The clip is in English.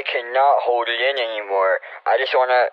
I cannot hold it in anymore. I just wanna.